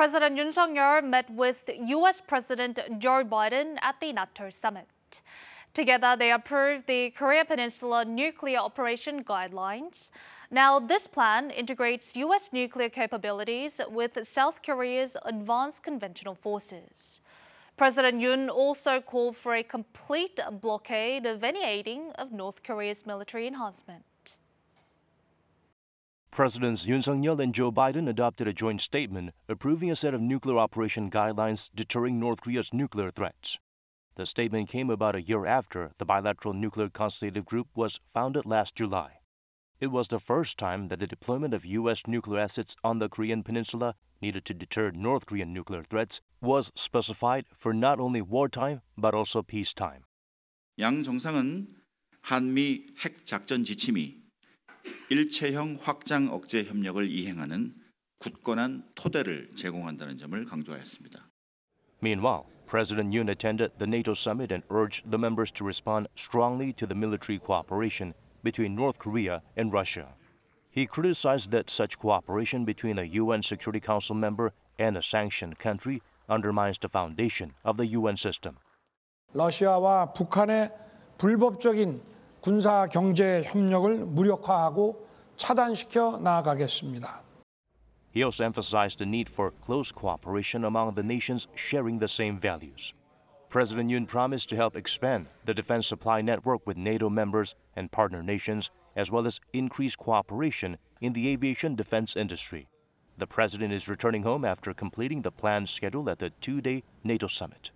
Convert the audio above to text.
President Yoon Suk-yeol met with U.S. President Joe Biden at the NATO summit. Together, they approved the Korea Peninsula Nuclear Operation Guidelines. Now, this plan integrates U.S. nuclear capabilities with South Korea's advanced conventional forces. President Yoon also called for a complete blockade of any aiding of North Korea's military enhancement. Presidents Yoon Suk-yeol and Joe Biden adopted a joint statement approving a set of nuclear operation guidelines deterring North Korea's nuclear threats. The statement came about a year after the bilateral nuclear consultative group was founded last July. It was the first time that the deployment of U.S. nuclear assets on the Korean peninsula needed to deter North Korean nuclear threats was specified for not only wartime but also peacetime. 양 정상은 한미 핵 작전 지침이 일체형 확장 억제 협력을 이행하는 굳건한 토대를 제공한다는 점을 강조하였습니다. Meanwhile, President Yoon attended the NATO summit and urged the members to respond strongly to the military cooperation between North Korea and Russia. He criticized that such cooperation between a UN Security Council member and a sanctioned country undermines the foundation of the UN system. 러시아와 북한의 불법적인 군사 경제 협력을 무력화하고 차단시켜 나아가겠습니다. He also emphasized the need for close cooperation among the nations sharing the same values. President Yoon promised to help expand the defense supply network with NATO members and partner nations, as well as increase cooperation in the aviation defense industry. The president is returning home after completing the planned schedule at the two day NATO summit.